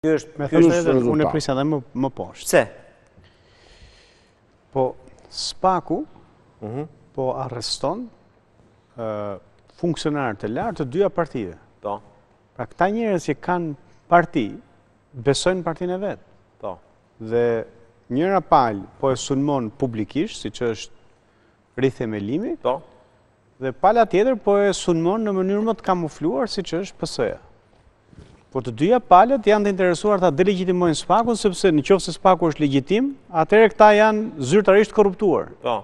Kjo është me thënë edhe unë e prisja dhe më më poshtë. Pse? Po SPAK-u mhm. po arreston funksionarë të lartë të të dyja partive. Po. Pra këta njerëz që kanë parti, besojnë partinë e vet. Po. Dhe njëra palë po e sulmon publikisht, siç është rithemelimi. Po. Dhe pala tjetër po e sulmon në mënyrë më të kamufluar siç është PS-ja. Por të dyja palët janë të interesuar ta delegjitimojnë SPAK-un, sepse në qoftë se SPAK-u është legjitim, atëherë këta janë zyrtarisht të korruptuar. Po.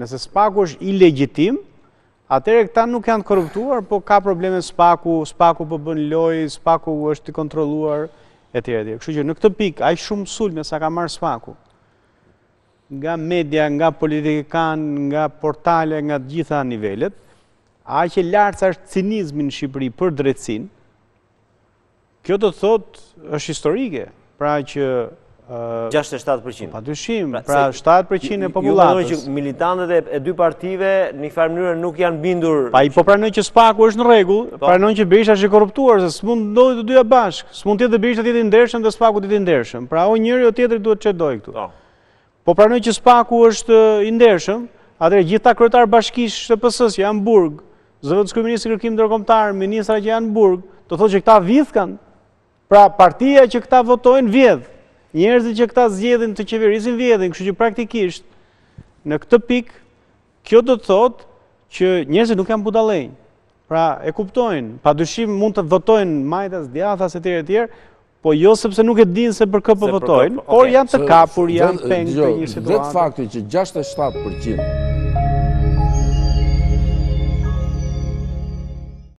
Nëse SPAK-u është ilegjitim, atëherë këta nuk janë të korruptuar, po ka probleme SPAK-u, SPAK-u po bën lojë, SPAK-u është i kontrolluar, e tjera e tjera. Kështu që në këtë pikë, aq shumë sulme sa ka marrë SPAK-u, nga media, nga politikanë, nga portale, nga të gjitha nivelet, Aq e lartë sa është cinizmi në Shqipëri për drejtësinë, kjo do të thotë është historike, pra që... 67%. Pa dyshim, pra, pra 7% e popullatës. Ju që militantët e dy partive në njëfarë mënyre nuk janë bindur... Pra, po pranoi që SPAK-u është në rregull, po. pranon që Berisha është i korruptuar, se s'mund të ndodhin të dyja bashkë, s'mund të jetë dhe Berisha të jetë i ndershëm dhe SPAK-u të jetë i ndershëm. Pra o njëri o tjetri duhet të çedojë këtu. Po. Po pranoi që SPAK-u është i ndershëm, atëherë gjithë këta kryetarë bashkish të PS-së që janë në burg, zëvendëskryeministri në kërkim ndërkombëtar, ministra që janë në burg, do të thotë që këta vjedhkan, pra partia që këta votojnë vjedh, njerëzit që këta zgjedhin të qeverisin vjedhin, kështu që praktikisht në këtë pikë, kjo do të thotë që njerëzit nuk janë budallenj, pra e kuptojnë, pa dyshim mund të votojnë majtas, djathas e tjerë e tjerë, Po jo sepse nuk e dinë se për kë po votojnë, por janë të kapur, janë peng të një situate. Vetë fakti që 67%